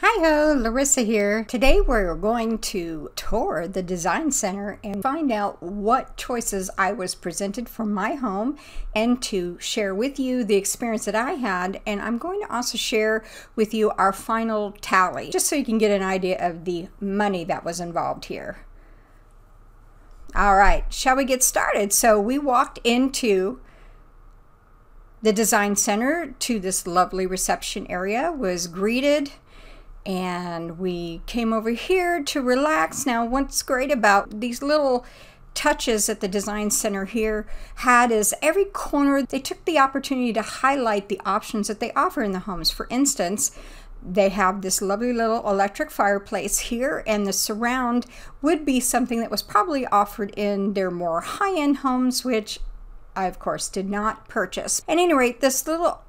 Hi ho, Larissa here. Today we're going to tour the Design Center and find out what choices I was presented for my home and to share with you the experience that I had and I'm going to also share with you our final tally just so you can get an idea of the money that was involved here. All right, shall we get started? So we walked into the Design Center to this lovely reception area, was greeted and we came over here to relax. Now, what's great about these little touches that the design center here had is every corner they took the opportunity to highlight the options that they offer in the homes. For instance, they have this lovely little electric fireplace here and the surround would be something that was probably offered in their more high-end homes which I of course did not purchase. At any rate, this little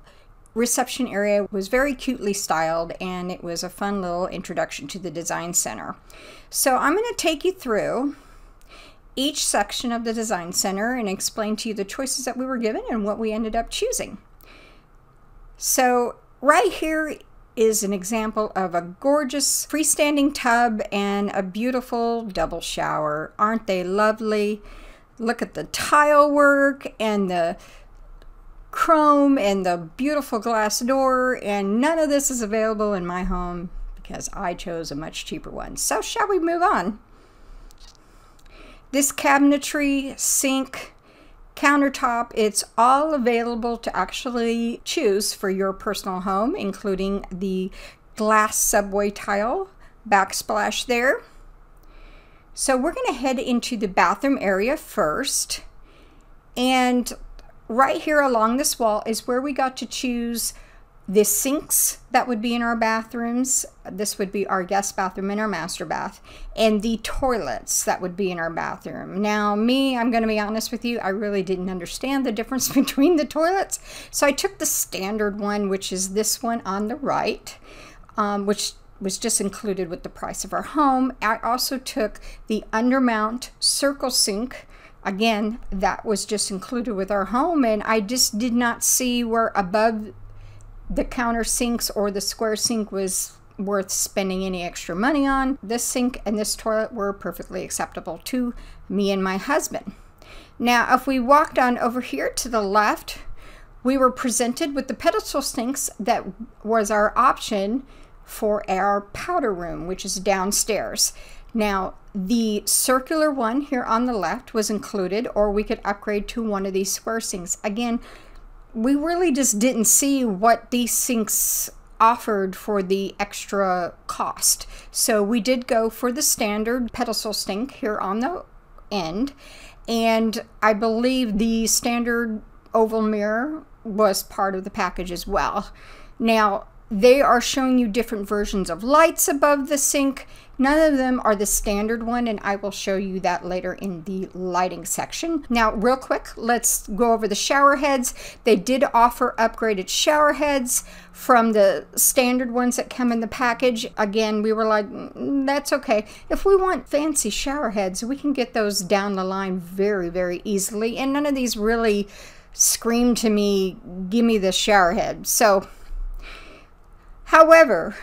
reception area was very cutely styled and it was a fun little introduction to the design center. So I'm going to take you through each section of the design center and explain to you the choices that we were given and what we ended up choosing. So right here is an example of a gorgeous freestanding tub and a beautiful double shower. Aren't they lovely? Look at the tile work and the chrome and the beautiful glass door and none of this is available in my home because I chose a much cheaper one. So shall we move on? This cabinetry, sink, countertop, it's all available to actually choose for your personal home, including the glass subway tile backsplash there. So we're going to head into the bathroom area first. And right here along this wall is where we got to choose the sinks that would be in our bathrooms. This would be our guest bathroom and our master bath. And the toilets that would be in our bathroom. Now, me, I'm going to be honest with you, I really didn't understand the difference between the toilets. So I took the standard one, which is this one on the right, um, which was just included with the price of our home. I also took the undermount circle sink, again, that was just included with our home. And I just did not see where above the counter sinks or the square sink was worth spending any extra money on. This sink and this toilet were perfectly acceptable to me and my husband. Now, if we walked on over here to the left, we were presented with the pedestal sinks that was our option for our powder room, which is downstairs. Now, the circular one here on the left was included, or we could upgrade to one of these square sinks. Again, we really just didn't see what these sinks offered for the extra cost. So we did go for the standard pedestal sink here on the end. And I believe the standard oval mirror was part of the package as well. Now, they are showing you different versions of lights above the sink. None of them are the standard one, and I will show you that later in the lighting section. Now, real quick, let's go over the shower heads. They did offer upgraded shower heads from the standard ones that come in the package. Again, we were like, mm, that's okay. If we want fancy shower heads, we can get those down the line very, very easily. And none of these really scream to me, give me the shower head. So However,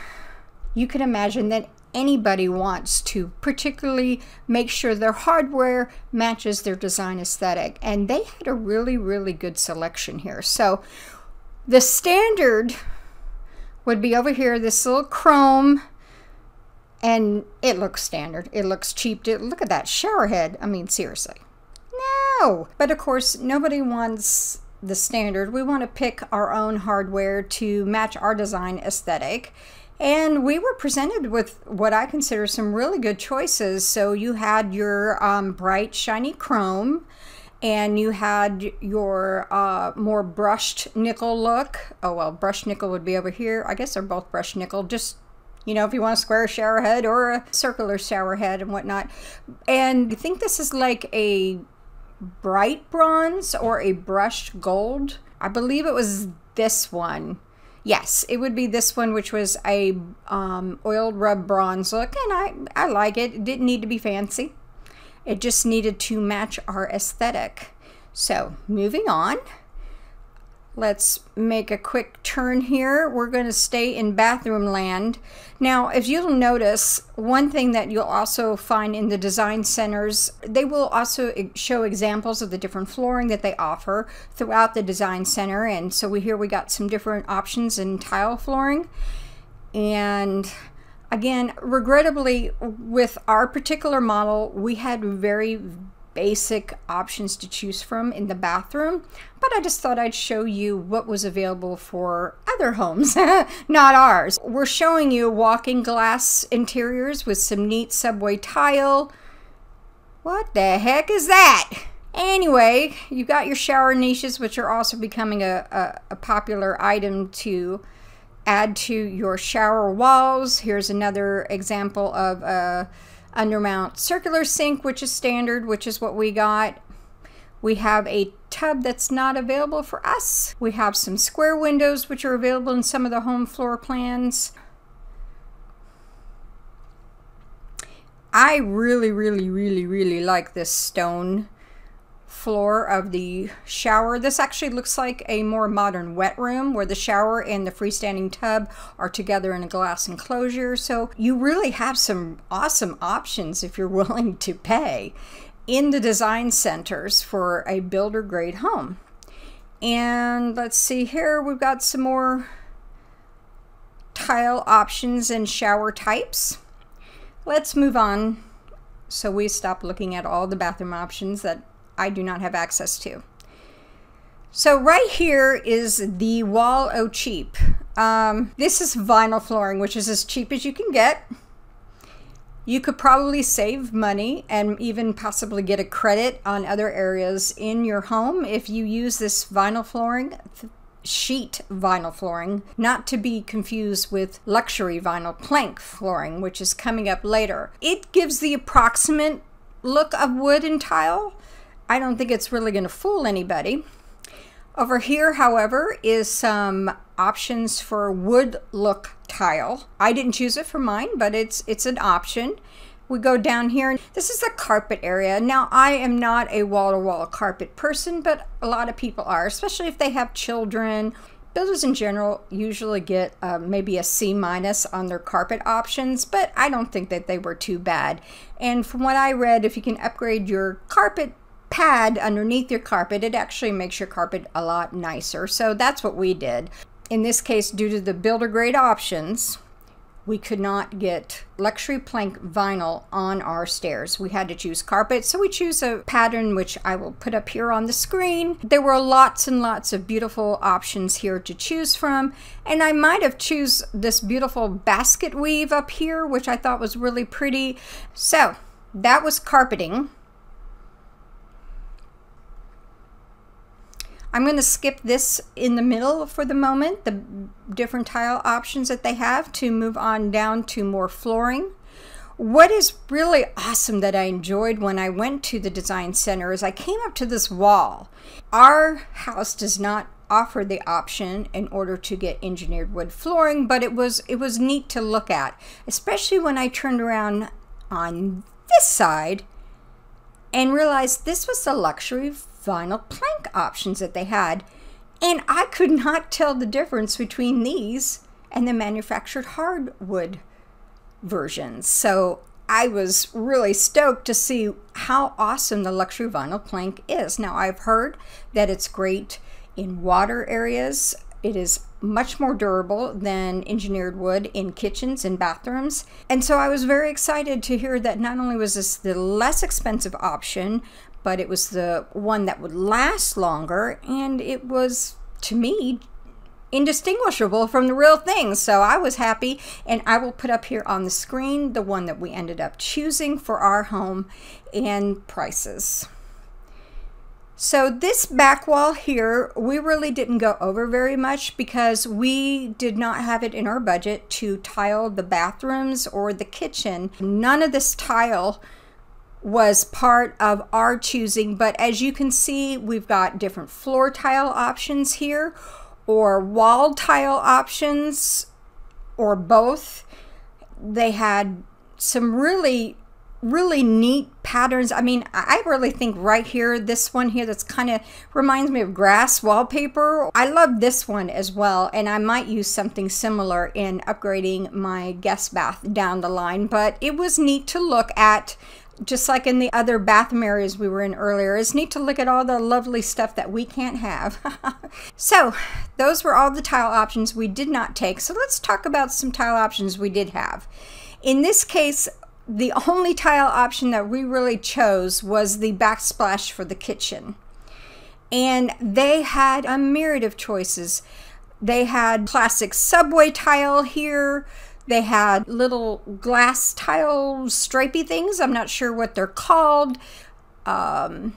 you can imagine that anybody wants to particularly make sure their hardware matches their design aesthetic. And they had a really really good selection here. So the standard would be over here this little chrome. And it looks standard. It looks cheap. Look at that shower head. I mean seriously. No! But of course nobody wants the standard. We want to pick our own hardware to match our design aesthetic. And we were presented with what I consider some really good choices. So you had your um, bright, shiny chrome, and you had your uh, more brushed nickel look. Oh, well, brushed nickel would be over here. I guess they're both brushed nickel, just you know, if you want a square shower head or a circular shower head and whatnot. And I think this is like a bright bronze or a brushed gold. I believe it was this one. Yes, it would be this one, which was a um, oiled rub bronze look, and I, I like it. It didn't need to be fancy. It just needed to match our aesthetic. So, moving on. Let's make a quick turn here. We're going to stay in bathroom land. Now, if you'll notice, one thing that you'll also find in the design centers, they will also show examples of the different flooring that they offer throughout the design center. And so we here we got some different options in tile flooring. And again, regrettably, with our particular model, we had very basic options to choose from in the bathroom, but I just thought I'd show you what was available for other homes, not ours. We're showing you walking glass interiors with some neat subway tile. What the heck is that? Anyway, you've got your shower niches, which are also becoming a, a, a popular item to add to your shower walls. Here's another example of a undermount circular sink, which is standard, which is what we got. We have a tub that's not available for us. We have some square windows, which are available in some of the home floor plans. I really, really, really, really like this stone floor of the shower. This actually looks like a more modern wet room where the shower and the freestanding tub are together in a glass enclosure. So you really have some awesome options if you're willing to pay in the design centers for a builder grade home. And let's see here, we've got some more tile options and shower types. Let's move on so we stop looking at all the bathroom options that I do not have access to. So right here is the Wall O Cheap. Um, this is vinyl flooring, which is as cheap as you can get. You could probably save money and even possibly get a credit on other areas in your home if you use this vinyl flooring, sheet vinyl flooring, not to be confused with luxury vinyl plank flooring, which is coming up later. It gives the approximate look of wood and tile, I don't think it's really going to fool anybody. Over here, however, is some options for wood look tile. I didn't choose it for mine, but it's it's an option. We go down here. This is the carpet area. Now, I am not a wall-to-wall -wall carpet person, but a lot of people are, especially if they have children. Builders in general usually get uh, maybe a C minus on their carpet options, but I don't think that they were too bad. And from what I read, if you can upgrade your carpet pad underneath your carpet, it actually makes your carpet a lot nicer. So that's what we did. In this case, due to the builder grade options, we could not get luxury plank vinyl on our stairs. We had to choose carpet, so we choose a pattern which I will put up here on the screen. There were lots and lots of beautiful options here to choose from, and I might have choose this beautiful basket weave up here, which I thought was really pretty. So that was carpeting. I'm going to skip this in the middle for the moment, the different tile options that they have to move on down to more flooring. What is really awesome that I enjoyed when I went to the design center is I came up to this wall. Our house does not offer the option in order to get engineered wood flooring, but it was it was neat to look at, especially when I turned around on this side and realized this was the luxury vinyl plank options that they had. And I could not tell the difference between these and the manufactured hardwood versions. So I was really stoked to see how awesome the luxury vinyl plank is. Now, I've heard that it's great in water areas. It is much more durable than engineered wood in kitchens and bathrooms. And so I was very excited to hear that not only was this the less expensive option, but it was the one that would last longer and it was to me indistinguishable from the real thing so i was happy and i will put up here on the screen the one that we ended up choosing for our home and prices so this back wall here, we really didn't go over very much because we did not have it in our budget to tile the bathrooms or the kitchen. None of this tile was part of our choosing, but as you can see, we've got different floor tile options here or wall tile options or both. They had some really really neat patterns. I mean, I really think right here, this one here that's kind of reminds me of grass wallpaper. I love this one as well, and I might use something similar in upgrading my guest bath down the line, but it was neat to look at just like in the other bathroom areas we were in earlier, it's neat to look at all the lovely stuff that we can't have. so those were all the tile options we did not take. So let's talk about some tile options we did have. In this case, the only tile option that we really chose was the backsplash for the kitchen. And they had a myriad of choices. They had classic subway tile here. They had little glass tile stripy things. I'm not sure what they're called. Um,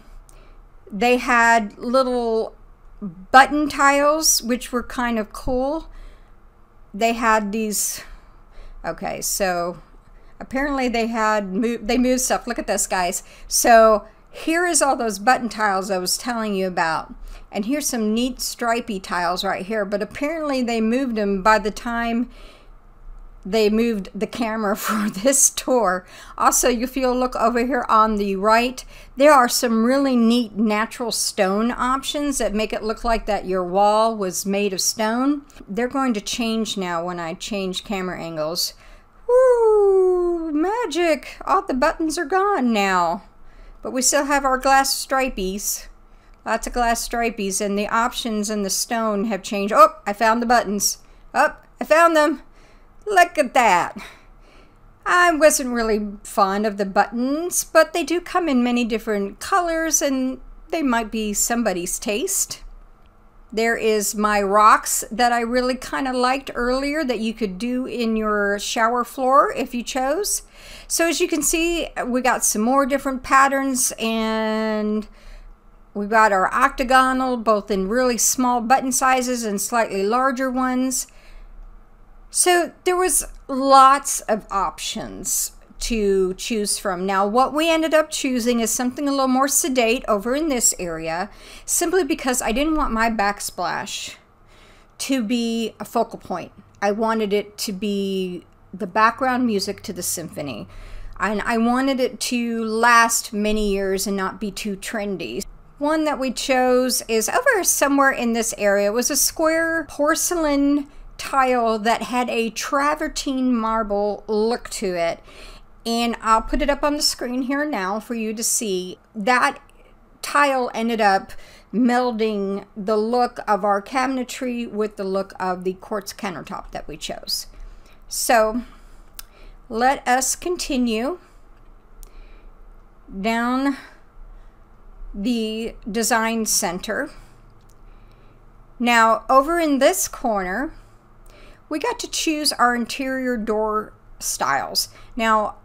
they had little button tiles, which were kind of cool. They had these, okay, so apparently they had, moved, they moved stuff. Look at this, guys. So here is all those button tiles I was telling you about. And here's some neat stripy tiles right here, but apparently they moved them by the time they moved the camera for this tour. Also, if you'll look over here on the right, there are some really neat natural stone options that make it look like that your wall was made of stone. They're going to change now when I change camera angles. Woo! Magic! All the buttons are gone now. But we still have our glass stripies. Lots of glass stripies, and the options and the stone have changed. Oh, I found the buttons. Oh, I found them. Look at that. I wasn't really fond of the buttons, but they do come in many different colors and they might be somebody's taste. There is my rocks that I really kind of liked earlier that you could do in your shower floor if you chose. So as you can see, we got some more different patterns and we got our octagonal, both in really small button sizes and slightly larger ones. So there was lots of options to choose from. Now, what we ended up choosing is something a little more sedate over in this area, simply because I didn't want my backsplash to be a focal point. I wanted it to be the background music to the symphony. And I wanted it to last many years and not be too trendy. One that we chose is over somewhere in this area. It was a square porcelain tile that had a travertine marble look to it. And I'll put it up on the screen here now for you to see. That tile ended up melding the look of our cabinetry with the look of the quartz countertop that we chose. So let us continue down the design center. Now over in this corner, we got to choose our interior door styles. Now,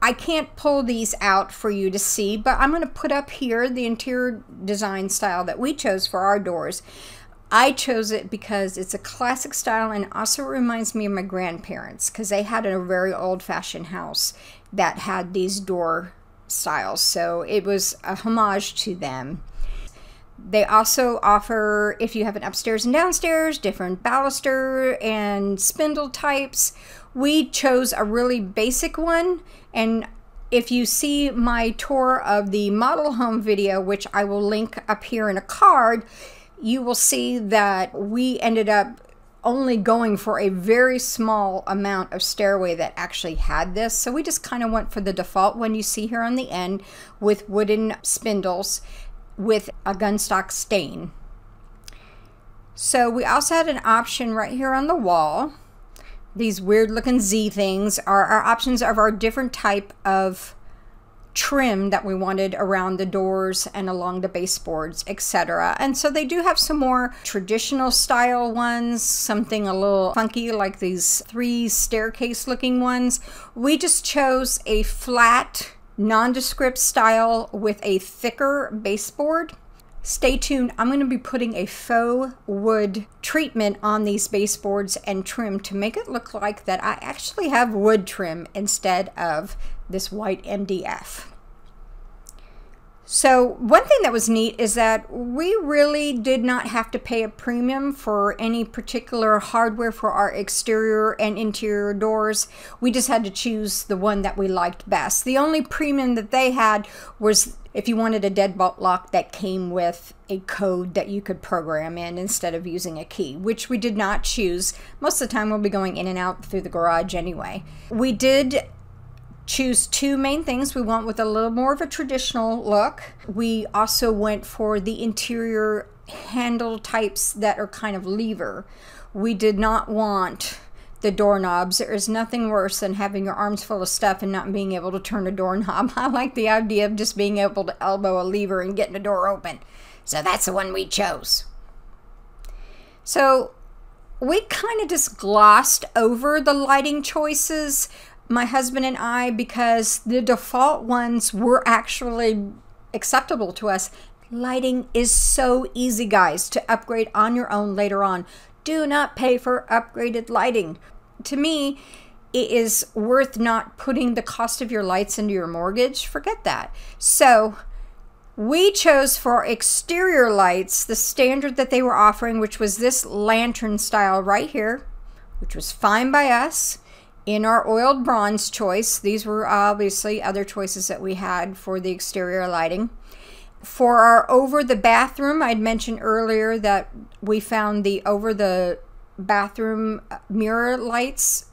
I can't pull these out for you to see, but I'm going to put up here the interior design style that we chose for our doors. I chose it because it's a classic style and also reminds me of my grandparents because they had a very old-fashioned house that had these door styles. So it was a homage to them. They also offer, if you have an upstairs and downstairs, different baluster and spindle types. We chose a really basic one. And if you see my tour of the model home video, which I will link up here in a card, you will see that we ended up only going for a very small amount of stairway that actually had this. So we just kind of went for the default one you see here on the end with wooden spindles with a gunstock stain. So we also had an option right here on the wall. These weird looking Z things are our options of our different type of trim that we wanted around the doors and along the baseboards, etc. And so they do have some more traditional style ones, something a little funky like these three staircase looking ones. We just chose a flat nondescript style with a thicker baseboard. Stay tuned. I'm going to be putting a faux wood treatment on these baseboards and trim to make it look like that I actually have wood trim instead of this white MDF. So, one thing that was neat is that we really did not have to pay a premium for any particular hardware for our exterior and interior doors. We just had to choose the one that we liked best. The only premium that they had was if you wanted a deadbolt lock that came with a code that you could program in instead of using a key, which we did not choose. Most of the time, we'll be going in and out through the garage anyway. We did choose two main things. We want with a little more of a traditional look. We also went for the interior handle types that are kind of lever. We did not want the doorknobs. There is nothing worse than having your arms full of stuff and not being able to turn a doorknob. I like the idea of just being able to elbow a lever and getting a door open. So that's the one we chose. So we kind of just glossed over the lighting choices my husband and I because the default ones were actually acceptable to us. Lighting is so easy, guys, to upgrade on your own later on. Do not pay for upgraded lighting. To me, it is worth not putting the cost of your lights into your mortgage. Forget that. So, we chose for exterior lights the standard that they were offering, which was this lantern style right here, which was fine by us in our oiled bronze choice, these were obviously other choices that we had for the exterior lighting. For our over the bathroom, I'd mentioned earlier that we found the over the bathroom mirror lights,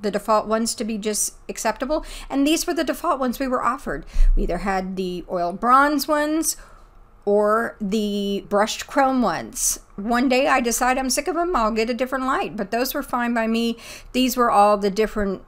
the default ones to be just acceptable. And these were the default ones we were offered. We either had the oiled bronze ones or the brushed chrome ones. One day I decide I'm sick of them, I'll get a different light, but those were fine by me. These were all the different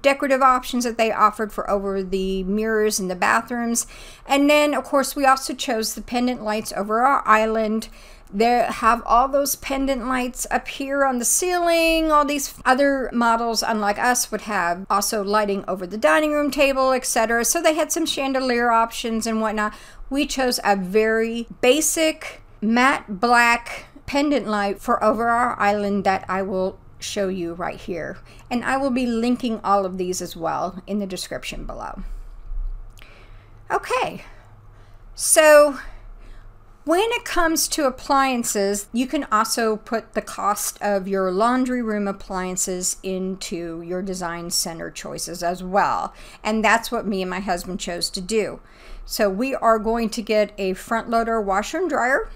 decorative options that they offered for over the mirrors in the bathrooms. And then, of course, we also chose the pendant lights over our island. They have all those pendant lights up here on the ceiling. All these other models, unlike us, would have also lighting over the dining room table, etc. So they had some chandelier options and whatnot we chose a very basic matte black pendant light for over our island that I will show you right here. And I will be linking all of these as well in the description below. Okay, so when it comes to appliances, you can also put the cost of your laundry room appliances into your design center choices as well. And that's what me and my husband chose to do. So we are going to get a front loader washer and dryer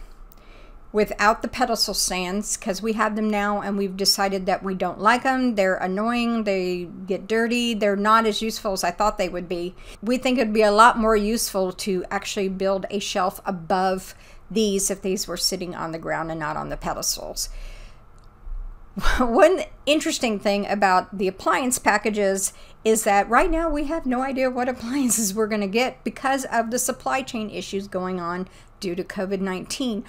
without the pedestal stands because we have them now and we've decided that we don't like them. They're annoying, they get dirty, they're not as useful as I thought they would be. We think it'd be a lot more useful to actually build a shelf above these if these were sitting on the ground and not on the pedestals. One interesting thing about the appliance packages is that right now we have no idea what appliances we're going to get because of the supply chain issues going on due to COVID 19.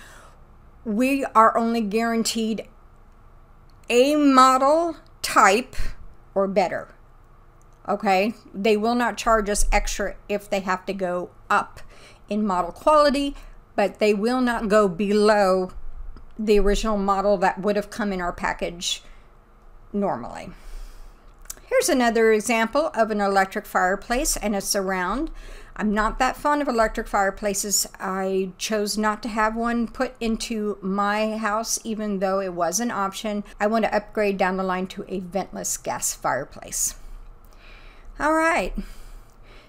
We are only guaranteed a model type or better. Okay? They will not charge us extra if they have to go up in model quality, but they will not go below the original model that would have come in our package normally. Here's another example of an electric fireplace and a surround. I'm not that fond of electric fireplaces. I chose not to have one put into my house even though it was an option. I want to upgrade down the line to a ventless gas fireplace. All right,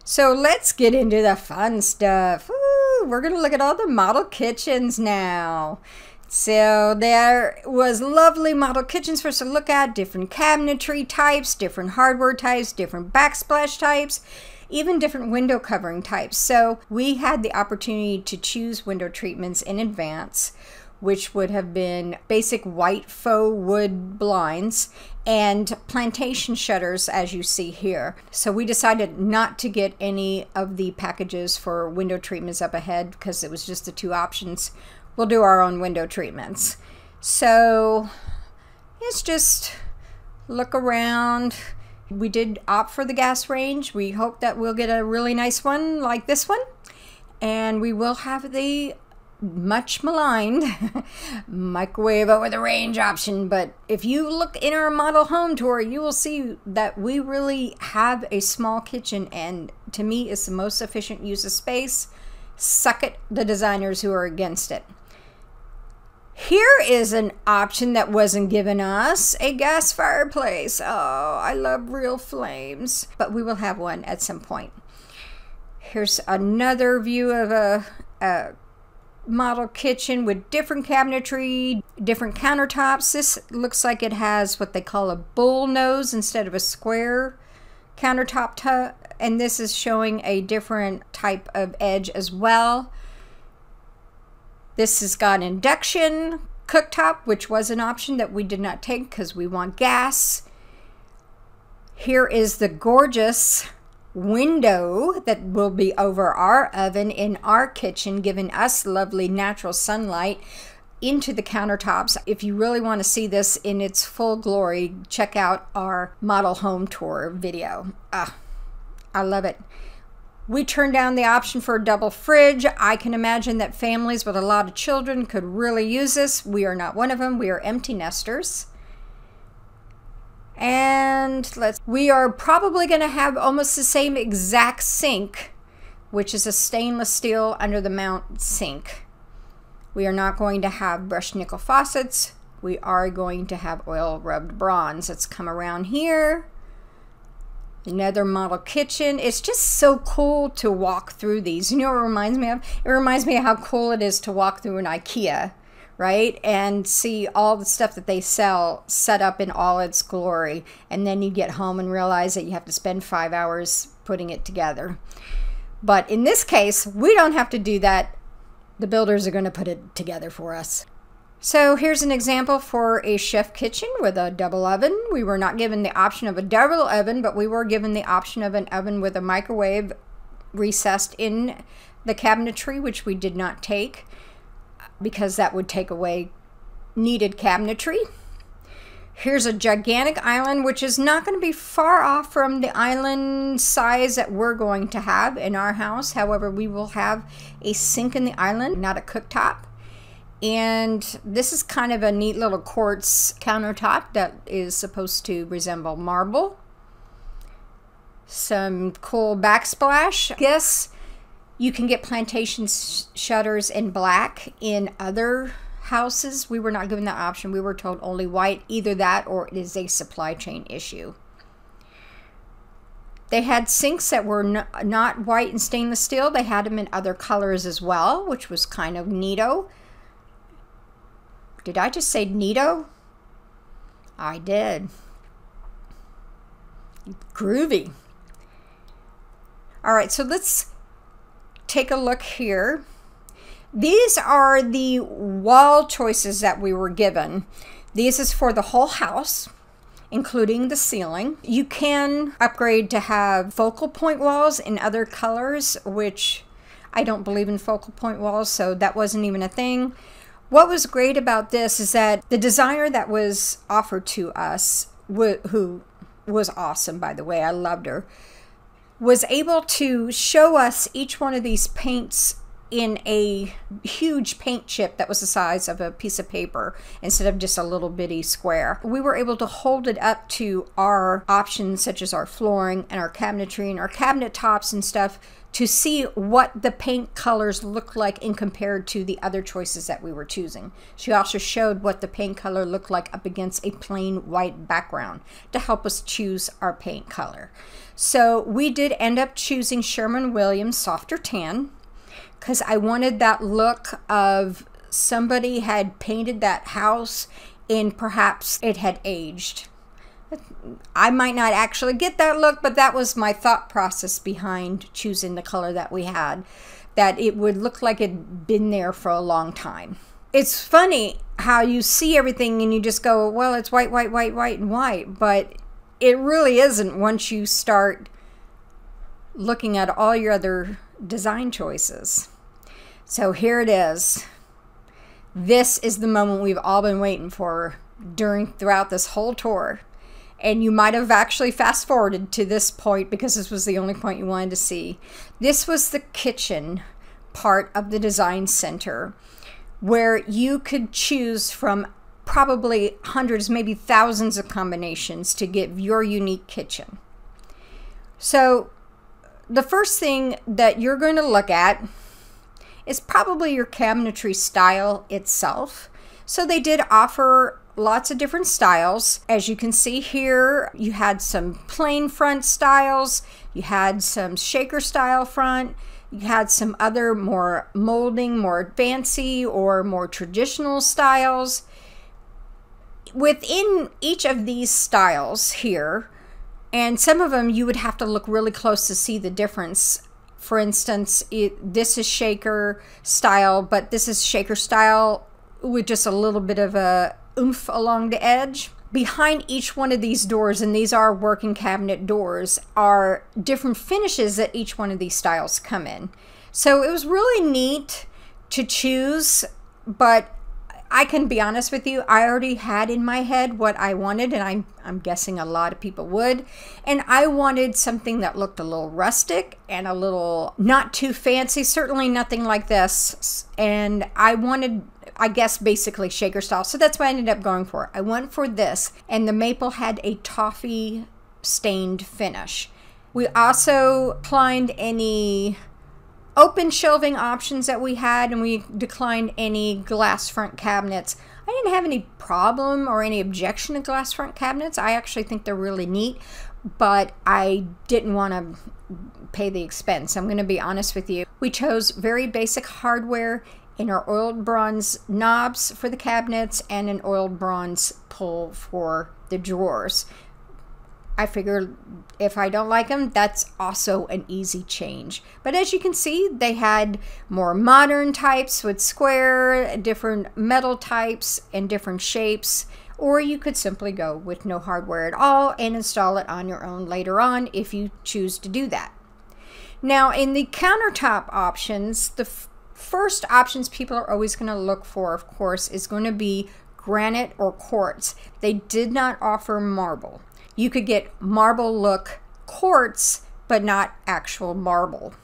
so let's get into the fun stuff. Ooh, we're going to look at all the model kitchens now. So there was lovely model kitchens for us to look at, different cabinetry types, different hardware types, different backsplash types, even different window covering types. So we had the opportunity to choose window treatments in advance, which would have been basic white faux wood blinds and plantation shutters as you see here. So we decided not to get any of the packages for window treatments up ahead because it was just the two options we'll do our own window treatments. So it's just look around. We did opt for the gas range. We hope that we'll get a really nice one like this one. And we will have the much maligned microwave over the range option. But if you look in our model home tour, you will see that we really have a small kitchen and to me is the most efficient use of space. Suck it, the designers who are against it. Here is an option that wasn't given us, a gas fireplace. Oh, I love real flames, but we will have one at some point. Here's another view of a, a model kitchen with different cabinetry, different countertops. This looks like it has what they call a bull nose instead of a square countertop, and this is showing a different type of edge as well. This has got induction cooktop, which was an option that we did not take because we want gas. Here is the gorgeous window that will be over our oven in our kitchen, giving us lovely natural sunlight into the countertops. If you really want to see this in its full glory, check out our model home tour video. Ah, I love it. We turned down the option for a double fridge. I can imagine that families with a lot of children could really use this. We are not one of them. We are empty nesters. And let's, we are probably going to have almost the same exact sink, which is a stainless steel under the mount sink. We are not going to have brushed nickel faucets. We are going to have oil rubbed bronze. Let's come around here another model kitchen. It's just so cool to walk through these. You know what it reminds me of? It reminds me of how cool it is to walk through an IKEA, right? And see all the stuff that they sell set up in all its glory. And then you get home and realize that you have to spend five hours putting it together. But in this case, we don't have to do that. The builders are going to put it together for us. So here's an example for a chef kitchen with a double oven. We were not given the option of a double oven, but we were given the option of an oven with a microwave recessed in the cabinetry, which we did not take because that would take away needed cabinetry. Here's a gigantic island, which is not going to be far off from the island size that we're going to have in our house. However, we will have a sink in the island, not a cooktop. And this is kind of a neat little quartz countertop that is supposed to resemble marble. Some cool backsplash. I guess you can get plantation shutters in black in other houses. We were not given that option. We were told only white. Either that or it is a supply chain issue. They had sinks that were not white and stainless steel. They had them in other colors as well, which was kind of neato. Did I just say neato? I did. Groovy. All right, so let's take a look here. These are the wall choices that we were given. These is for the whole house, including the ceiling. You can upgrade to have focal point walls in other colors, which I don't believe in focal point walls, so that wasn't even a thing. What was great about this is that the designer that was offered to us, who was awesome, by the way, I loved her, was able to show us each one of these paints in a huge paint chip that was the size of a piece of paper instead of just a little bitty square. We were able to hold it up to our options such as our flooring and our cabinetry and our cabinet tops and stuff to see what the paint colors look like in compared to the other choices that we were choosing. She also showed what the paint color looked like up against a plain white background to help us choose our paint color. So we did end up choosing Sherwin-Williams Softer Tan because I wanted that look of somebody had painted that house and perhaps it had aged. I might not actually get that look, but that was my thought process behind choosing the color that we had, that it would look like it'd been there for a long time. It's funny how you see everything and you just go, well, it's white, white, white, white, and white, but it really isn't once you start looking at all your other design choices. So here it is. This is the moment we've all been waiting for during throughout this whole tour and you might have actually fast forwarded to this point because this was the only point you wanted to see. This was the kitchen part of the design center where you could choose from probably hundreds, maybe thousands of combinations to give your unique kitchen. So the first thing that you're going to look at is probably your cabinetry style itself. So they did offer lots of different styles. As you can see here, you had some plain front styles, you had some shaker style front, you had some other more molding, more fancy or more traditional styles. Within each of these styles here, and some of them you would have to look really close to see the difference. For instance, it, this is shaker style, but this is shaker style with just a little bit of a oomph along the edge behind each one of these doors, and these are working cabinet doors, are different finishes that each one of these styles come in. So it was really neat to choose, but I can be honest with you, I already had in my head what I wanted, and I'm, I'm guessing a lot of people would. And I wanted something that looked a little rustic and a little not too fancy, certainly nothing like this. And I wanted I guess basically shaker style. So that's what I ended up going for. I went for this, and the maple had a toffee stained finish. We also declined any open shelving options that we had, and we declined any glass front cabinets. I didn't have any problem or any objection to glass front cabinets. I actually think they're really neat, but I didn't want to pay the expense. I'm going to be honest with you. We chose very basic hardware in our oiled bronze knobs for the cabinets and an oiled bronze pull for the drawers. I figure if I don't like them, that's also an easy change. But as you can see, they had more modern types with square, different metal types, and different shapes. Or you could simply go with no hardware at all and install it on your own later on if you choose to do that. Now, in the countertop options, the first options people are always going to look for, of course, is going to be granite or quartz. They did not offer marble. You could get marble look quartz, but not actual marble.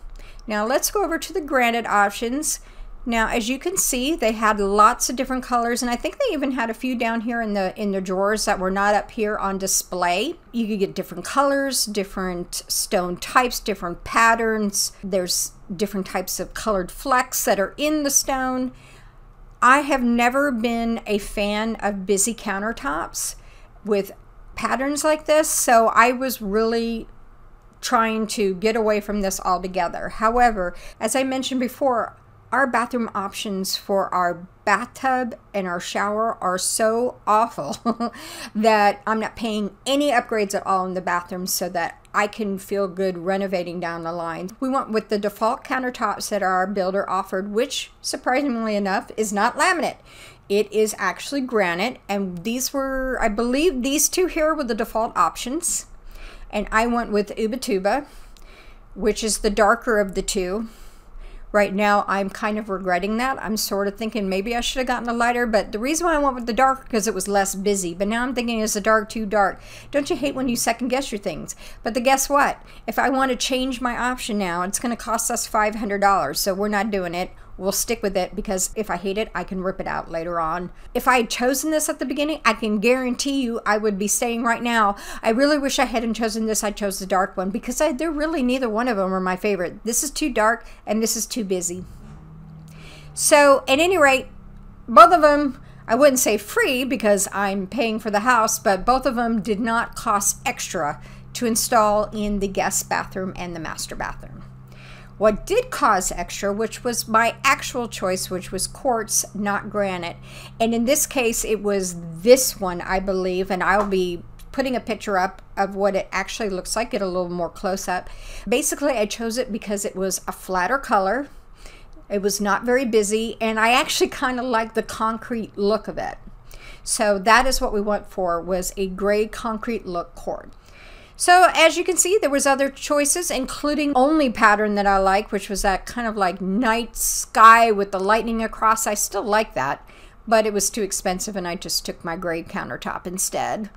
Now let's go over to the granite options. Now, as you can see, they had lots of different colors, and I think they even had a few down here in the in the drawers that were not up here on display. You could get different colors, different stone types, different patterns. There's different types of colored flecks that are in the stone. I have never been a fan of busy countertops with patterns like this, so I was really trying to get away from this altogether. However, as I mentioned before, our bathroom options for our bathtub and our shower are so awful that I'm not paying any upgrades at all in the bathroom so that I can feel good renovating down the line. We went with the default countertops that our builder offered, which surprisingly enough is not laminate. It is actually granite, and these were, I believe, these two here were the default options. And I went with Ubatuba, which is the darker of the two. Right now, I'm kind of regretting that. I'm sort of thinking maybe I should have gotten a lighter, but the reason why I went with the dark because it was less busy. But now I'm thinking, is the dark too dark? Don't you hate when you second guess your things? But the guess what? If I want to change my option now, it's going to cost us $500, so we're not doing it will stick with it because if I hate it, I can rip it out later on. If I had chosen this at the beginning, I can guarantee you I would be saying right now, I really wish I hadn't chosen this. I chose the dark one because I, they're really neither one of them are my favorite. This is too dark and this is too busy. So, at any rate, both of them, I wouldn't say free because I'm paying for the house, but both of them did not cost extra to install in the guest bathroom and the master bathroom. What did cause extra, which was my actual choice, which was quartz, not granite. And in this case, it was this one, I believe, and I'll be putting a picture up of what it actually looks like, get a little more close up. Basically, I chose it because it was a flatter color. It was not very busy, and I actually kind of like the concrete look of it. So that is what we went for, was a gray concrete look quartz. So as you can see, there was other choices, including only pattern that I like, which was that kind of like night sky with the lightning across. I still like that, but it was too expensive and I just took my gray countertop instead.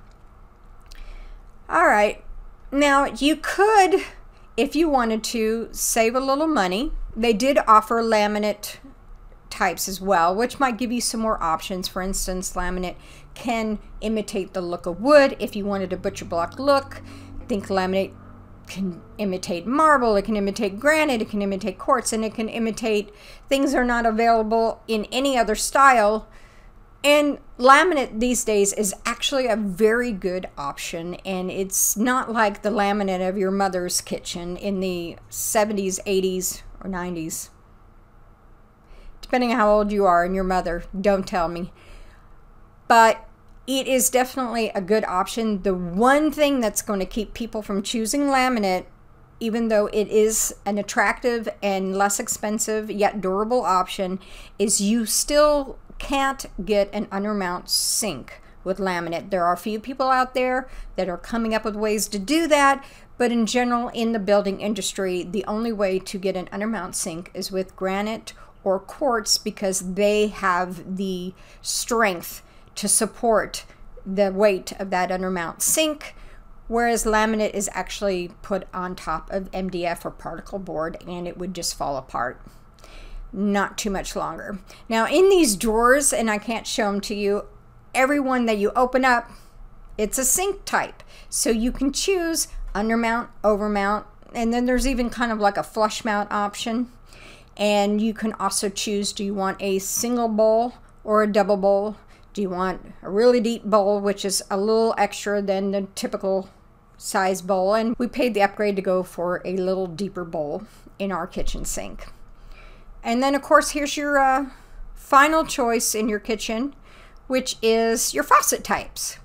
All right, now you could, if you wanted to, save a little money. They did offer laminate types as well, which might give you some more options. For instance, laminate can imitate the look of wood if you wanted a butcher block look think laminate can imitate marble, it can imitate granite, it can imitate quartz, and it can imitate things that are not available in any other style. And laminate these days is actually a very good option, and it's not like the laminate of your mother's kitchen in the 70s, 80s, or 90s. Depending on how old you are and your mother, don't tell me. But it is definitely a good option. The one thing that's going to keep people from choosing laminate, even though it is an attractive and less expensive yet durable option, is you still can't get an undermount sink with laminate. There are a few people out there that are coming up with ways to do that, but in general, in the building industry, the only way to get an undermount sink is with granite or quartz because they have the strength to support the weight of that undermount sink, whereas laminate is actually put on top of MDF or particle board and it would just fall apart. Not too much longer. Now in these drawers, and I can't show them to you, every one that you open up, it's a sink type. So you can choose undermount, overmount, and then there's even kind of like a flush mount option. And you can also choose, do you want a single bowl or a double bowl? Do you want a really deep bowl, which is a little extra than the typical size bowl? And we paid the upgrade to go for a little deeper bowl in our kitchen sink. And then, of course, here's your uh, final choice in your kitchen, which is your faucet types.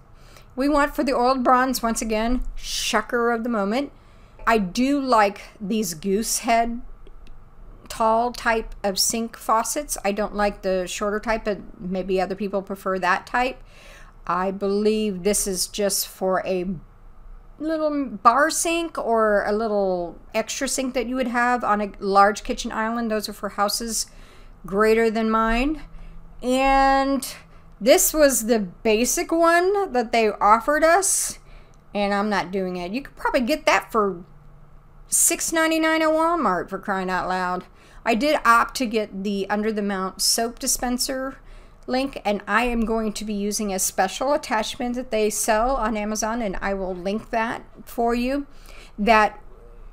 We want for the oiled bronze, once again, shucker of the moment. I do like these goose head tall type of sink faucets. I don't like the shorter type, but maybe other people prefer that type. I believe this is just for a little bar sink or a little extra sink that you would have on a large kitchen island. Those are for houses greater than mine. And this was the basic one that they offered us. And I'm not doing it. You could probably get that for $6.99 at Walmart for crying out loud. I did opt to get the under the mount soap dispenser link and I am going to be using a special attachment that they sell on Amazon and I will link that for you. That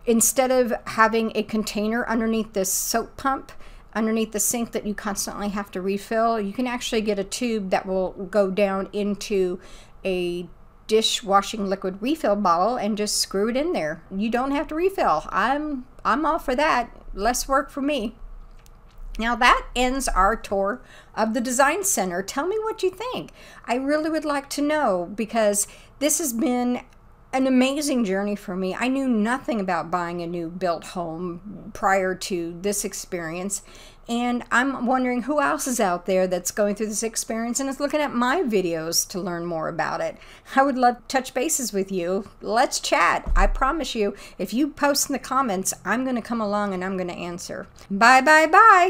instead of having a container underneath this soap pump underneath the sink that you constantly have to refill you can actually get a tube that will go down into a dishwashing liquid refill bottle and just screw it in there. You don't have to refill. I'm I'm all for that less work for me. Now that ends our tour of the Design Center. Tell me what you think. I really would like to know because this has been an amazing journey for me. I knew nothing about buying a new built home prior to this experience. And I'm wondering who else is out there that's going through this experience and is looking at my videos to learn more about it. I would love to touch bases with you. Let's chat. I promise you, if you post in the comments, I'm going to come along and I'm going to answer. Bye, bye, bye.